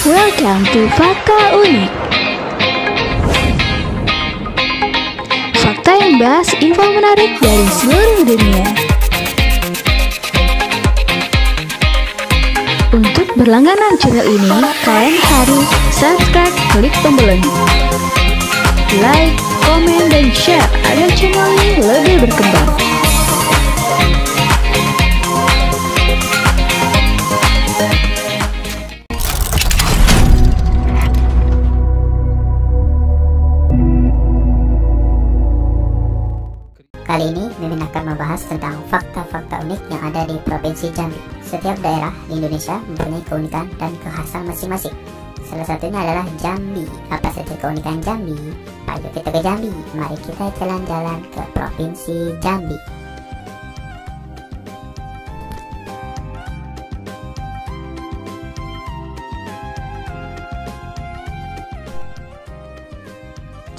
Welcome to Fakta Unik. Fakta yang bahas info menarik dari seluruh dunia. Untuk berlangganan channel ini, kalian harus subscribe, klik tombol lonceng, like, komen, dan share agar channel ini lebih berkembang. Kali ini Mimin akan membahas tentang fakta-fakta unik yang ada di Provinsi Jambi. Setiap daerah di Indonesia mempunyai keunikan dan kekhasan masing-masing. Salah satunya adalah Jambi. Apa saja keunikan Jambi? Ayo kita ke Jambi. Mari kita jalan-jalan ke Provinsi Jambi.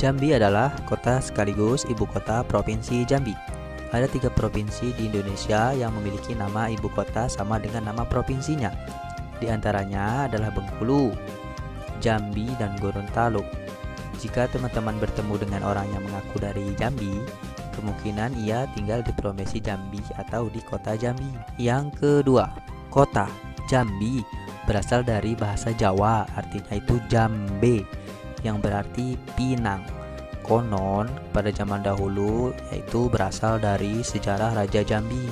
Jambi adalah kota sekaligus ibu kota Provinsi Jambi. Ada tiga provinsi di Indonesia yang memiliki nama ibu kota sama dengan nama provinsinya. Di antaranya adalah Bengkulu, Jambi, dan Gorontalo. Jika teman-teman bertemu dengan orang yang mengaku dari Jambi, kemungkinan ia tinggal di provinsi Jambi atau di kota Jambi. Yang kedua, kota Jambi berasal dari bahasa Jawa, artinya itu Jambe yang berarti Pinang. Konon pada zaman dahulu yaitu berasal dari sejarah Raja Jambi,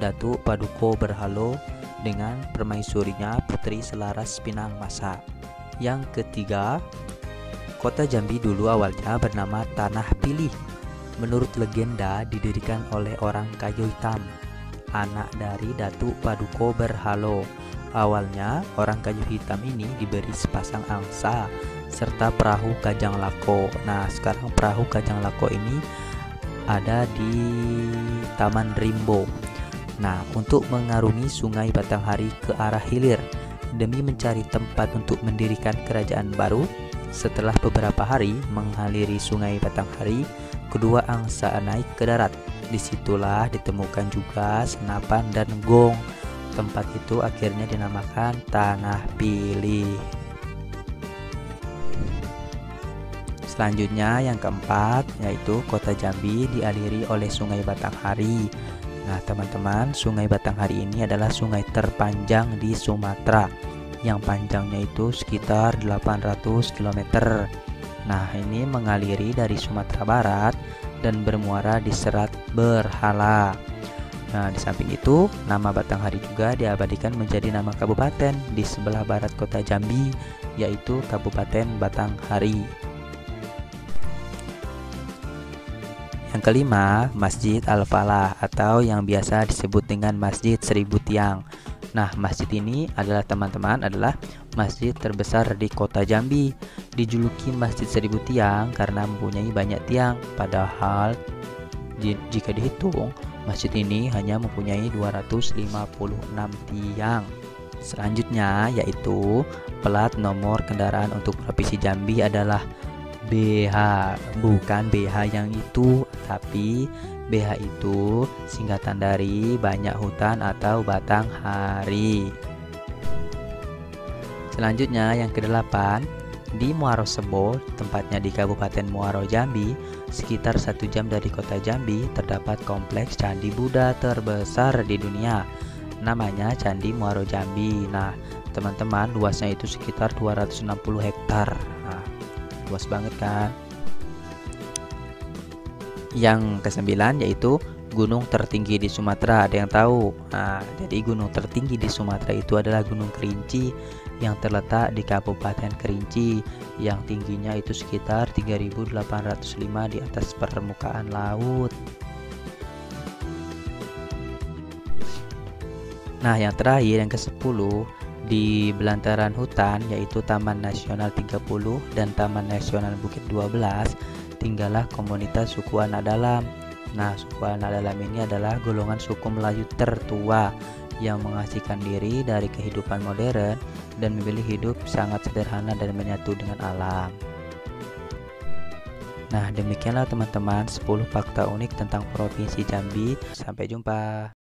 Datuk Paduko Berhalo dengan permaisurinya Putri Selaras Pinang Masa. Yang ketiga, kota Jambi dulu awalnya bernama Tanah Pilih. Menurut legenda didirikan oleh orang kayu hitam, anak dari Datuk Paduko Berhalo. Awalnya orang kayu hitam ini diberi sepasang angsa serta perahu Kajang Lako. Nah, sekarang perahu Kajang Lako ini ada di Taman Rimbo. Nah, untuk mengarungi Sungai Batanghari ke arah hilir demi mencari tempat untuk mendirikan kerajaan baru, setelah beberapa hari mengaliri Sungai Batanghari, kedua angsa naik ke darat. Di situlah ditemukan juga senapan dan gong. Tempat itu akhirnya dinamakan Tanah Pilih. Selanjutnya yang keempat yaitu kota Jambi dialiri oleh Sungai Batanghari. Nah, teman-teman, Sungai Batanghari ini adalah sungai terpanjang di Sumatera yang panjangnya itu sekitar 800 km. Nah, ini mengaliri dari Sumatera Barat dan bermuara di Serat Berhala. Nah, di samping itu, nama Batanghari juga diabadikan menjadi nama kabupaten di sebelah barat kota Jambi, yaitu Kabupaten Batanghari. Yang kelima, Masjid Al-Falah atau yang biasa disebut dengan Masjid Seribu Tiang. Nah, masjid ini adalah teman-teman adalah masjid terbesar di kota Jambi. Dijuluki Masjid Seribu Tiang karena mempunyai banyak tiang, padahal jika dihitung, masjid ini hanya mempunyai 256 tiang. Selanjutnya yaitu plat nomor kendaraan untuk Provinsi Jambi adalah BH bukan BH yang itu tapi BH itu singkatan dari banyak hutan atau batang hari. Selanjutnya yang kedelapan di Muaro Sebo tempatnya di Kabupaten Muaro Jambi sekitar satu jam dari kota Jambi terdapat kompleks Candi Buddha terbesar di dunia. Namanya Candi Muaro Jambi. Nah teman-teman luasnya itu sekitar 260 hektar. Nah, luas banget kan? Yang kesembilan yaitu gunung tertinggi di Sumatera ada yang tahu? Nah jadi gunung tertinggi di Sumatera itu adalah Gunung Kerinci yang terletak di Kabupaten Kerinci. Yang tingginya itu sekitar 3805 di atas permukaan laut. Nah yang terakhir yang ke-10 di belantaran hutan yaitu Taman Nasional 30 dan Taman Nasional Bukit 12 tinggallah komunitas suku anak dalam. Nah, suku anak dalam ini adalah golongan suku Melayu tertua yang mengasihkan diri dari kehidupan modern dan memilih hidup sangat sederhana dan menyatu dengan alam. Nah, demikianlah teman-teman 10 fakta unik tentang Provinsi Jambi. Sampai jumpa.